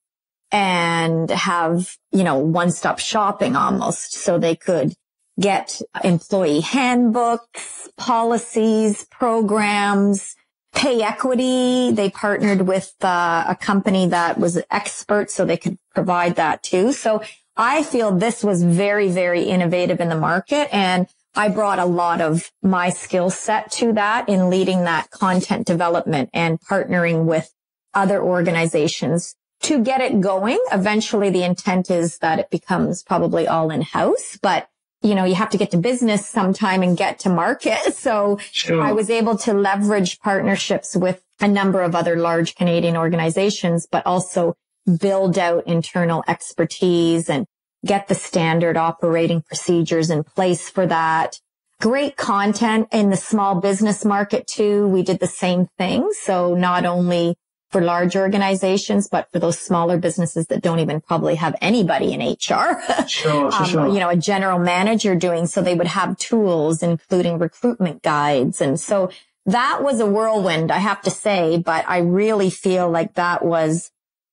and have, you know, one-stop shopping almost. So they could get employee handbooks, policies, programs, pay equity. They partnered with uh, a company that was expert so they could provide that too. So I feel this was very, very innovative in the market and I brought a lot of my skill set to that in leading that content development and partnering with other organizations to get it going. Eventually the intent is that it becomes probably all in house, but you know, you have to get to business sometime and get to market. So sure. I was able to leverage partnerships with a number of other large Canadian organizations, but also build out internal expertise and get the standard operating procedures in place for that. Great content in the small business market too. We did the same thing. So not only for large organizations, but for those smaller businesses that don't even probably have anybody in HR. Sure, sure, um, sure. You know, a general manager doing so they would have tools, including recruitment guides. And so that was a whirlwind, I have to say, but I really feel like that was,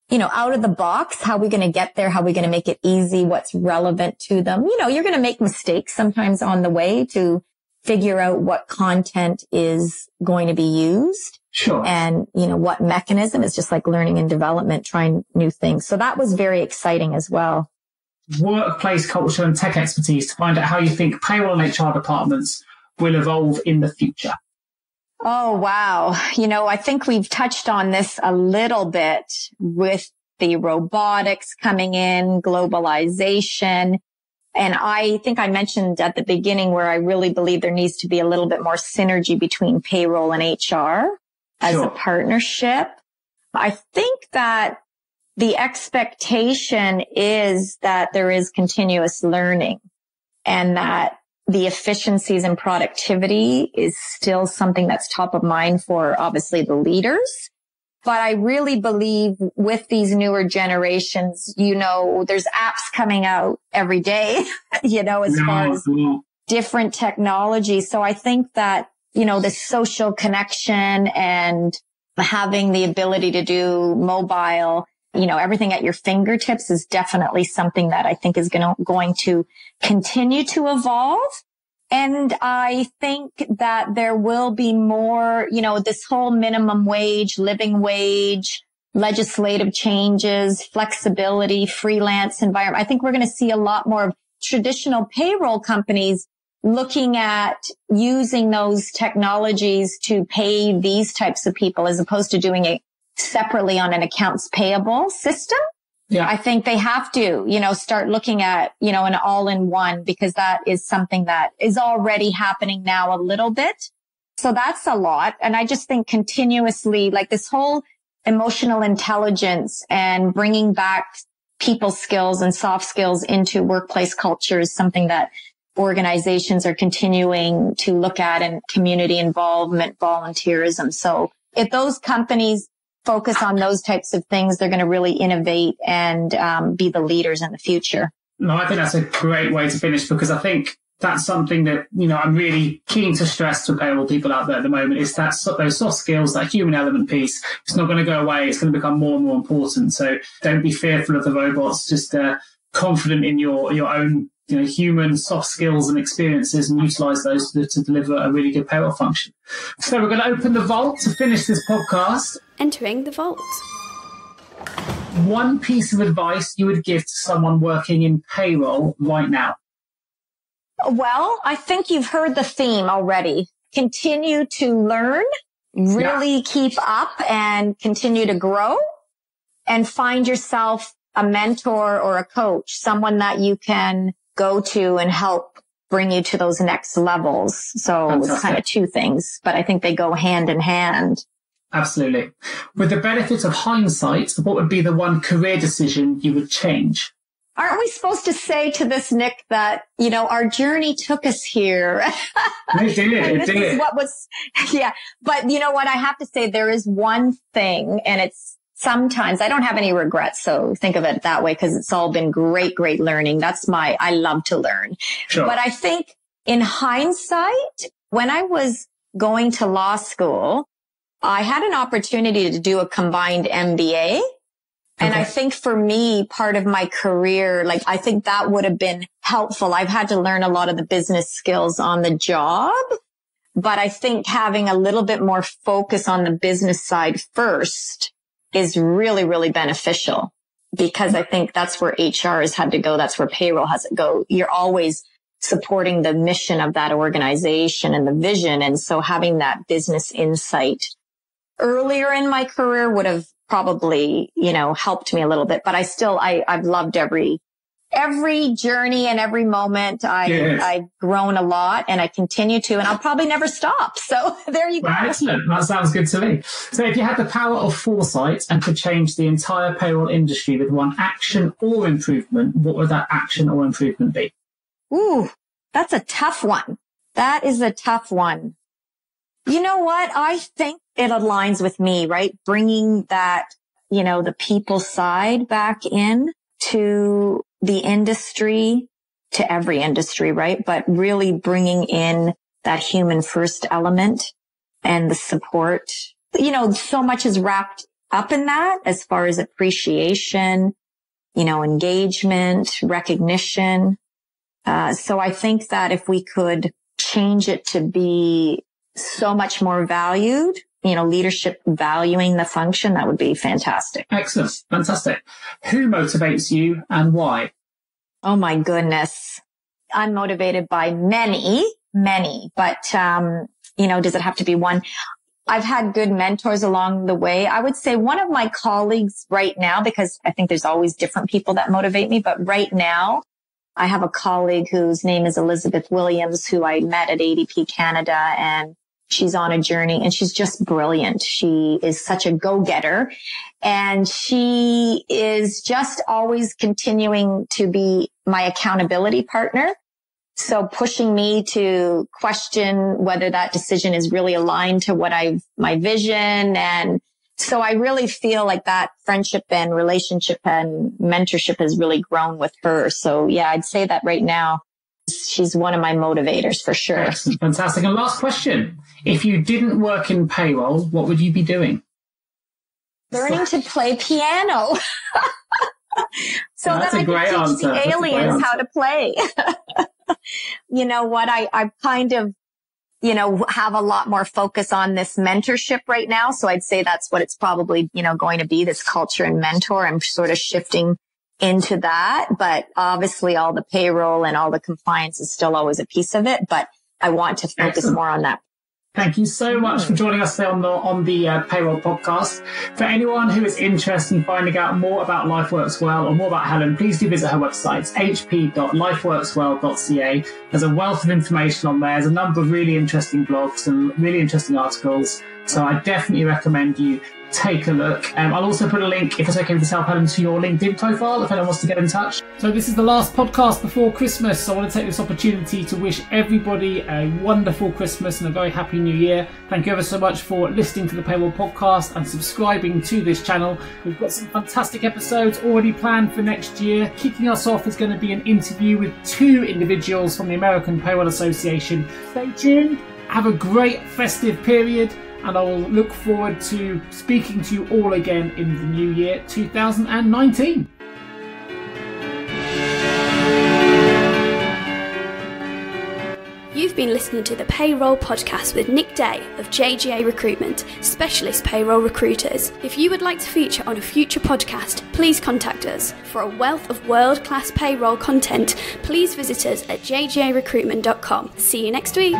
you know, out of the box. How are we going to get there? How are we going to make it easy? What's relevant to them? You know, you're going to make mistakes sometimes on the way to figure out what content is going to be used. Sure. And, you know, what mechanism is just like learning and development, trying new things. So that was very exciting as well. Workplace culture and tech expertise to find out how you think payroll and HR departments will evolve in the future. Oh, wow. You know, I think we've touched on this a little bit with the robotics coming in, globalization. And I think I mentioned at the beginning where I really believe there needs to be a little bit more synergy between payroll and HR as sure. a partnership. I think that the expectation is that there is continuous learning and that the efficiencies and productivity is still something that's top of mind for obviously the leaders. But I really believe with these newer generations, you know, there's apps coming out every day, you know, as far as different technology. So I think that you know, the social connection and having the ability to do mobile, you know, everything at your fingertips is definitely something that I think is going to, going to continue to evolve. And I think that there will be more, you know, this whole minimum wage, living wage, legislative changes, flexibility, freelance environment. I think we're going to see a lot more of traditional payroll companies looking at using those technologies to pay these types of people as opposed to doing it separately on an accounts payable system. Yeah. I think they have to, you know, start looking at, you know, an all in one because that is something that is already happening now a little bit. So that's a lot. And I just think continuously like this whole emotional intelligence and bringing back people skills and soft skills into workplace culture is something that organizations are continuing to look at and community involvement, volunteerism. So if those companies focus on those types of things, they're going to really innovate and um, be the leaders in the future. No, I think that's a great way to finish because I think that's something that you know I'm really keen to stress to payroll people out there at the moment is that those soft skills, that human element piece. It's not going to go away. It's going to become more and more important. So don't be fearful of the robots. Just uh, confident in your your own you know human soft skills and experiences and utilize those to, to deliver a really good payroll function. So we're going to open the vault to finish this podcast. Entering the vault. One piece of advice you would give to someone working in payroll right now. Well, I think you've heard the theme already. Continue to learn, really yeah. keep up and continue to grow and find yourself a mentor or a coach, someone that you can go to and help bring you to those next levels. So Fantastic. it's kind of two things, but I think they go hand in hand. Absolutely. With the benefit of hindsight, what would be the one career decision you would change? aren't we supposed to say to this Nick that you know our journey took us here? It did. It this did. is what was, yeah. But you know what? I have to say there is one thing, and it's sometimes I don't have any regrets. So think of it that way because it's all been great, great learning. That's my I love to learn. Sure. But I think in hindsight, when I was going to law school, I had an opportunity to do a combined MBA. And okay. I think for me, part of my career, like I think that would have been helpful. I've had to learn a lot of the business skills on the job, but I think having a little bit more focus on the business side first is really, really beneficial because I think that's where HR has had to go. That's where payroll has to go. You're always supporting the mission of that organization and the vision. And so having that business insight earlier in my career would have probably, you know, helped me a little bit, but I still, I, I've loved every, every journey and every moment. I, yes. I've grown a lot and I continue to, and I'll probably never stop. So there you go. Well, excellent. That sounds good to me. So if you had the power of foresight and could change the entire payroll industry with one action or improvement, what would that action or improvement be? Ooh, that's a tough one. That is a tough one. You know what? I think it aligns with me, right? Bringing that, you know, the people side back in to the industry, to every industry, right? But really bringing in that human first element and the support. You know, so much is wrapped up in that as far as appreciation, you know, engagement, recognition. Uh, so I think that if we could change it to be so much more valued, you know, leadership valuing the function, that would be fantastic. Excellent. Fantastic. Who motivates you and why? Oh my goodness. I'm motivated by many, many, but, um, you know, does it have to be one? I've had good mentors along the way. I would say one of my colleagues right now, because I think there's always different people that motivate me, but right now I have a colleague whose name is Elizabeth Williams, who I met at ADP Canada and She's on a journey and she's just brilliant. She is such a go-getter and she is just always continuing to be my accountability partner. So pushing me to question whether that decision is really aligned to what I've, my vision. And so I really feel like that friendship and relationship and mentorship has really grown with her. So yeah, I'd say that right now she's one of my motivators for sure. Excellent. Fantastic. And last question. If you didn't work in payroll, what would you be doing? Learning to play piano. so That's that I can teach answer. the aliens how to play. you know what? I, I kind of, you know, have a lot more focus on this mentorship right now. So I'd say that's what it's probably, you know, going to be this culture and mentor. I'm sort of shifting into that, but obviously all the payroll and all the compliance is still always a piece of it. But I want to focus Excellent. more on that. Thank you so much for joining us today on the on the uh, payroll podcast. For anyone who is interested in finding out more about Life Works Well or more about Helen, please do visit her website, hp.lifeworkswell.ca. There's a wealth of information on there. There's a number of really interesting blogs and really interesting articles So I definitely recommend you take a look. Um, I'll also put a link, if it's okay with yourself, Helen, to your LinkedIn profile if anyone wants to get in touch. So this is the last podcast before Christmas. So I want to take this opportunity to wish everybody a wonderful Christmas and a very happy new year. Thank you ever so much for listening to the Payroll Podcast and subscribing to this channel. We've got some fantastic episodes already planned for next year. Kicking us off is going to be an interview with two individuals from the American Payroll Association. Stay tuned. Have a great festive period and I will look forward to speaking to you all again in the new year 2019. You've been listening to the Payroll Podcast with Nick Day of JGA Recruitment, specialist payroll recruiters. If you would like to feature on a future podcast, please contact us. For a wealth of world class payroll content, please visit us at jgarecruitment.com. See you next week.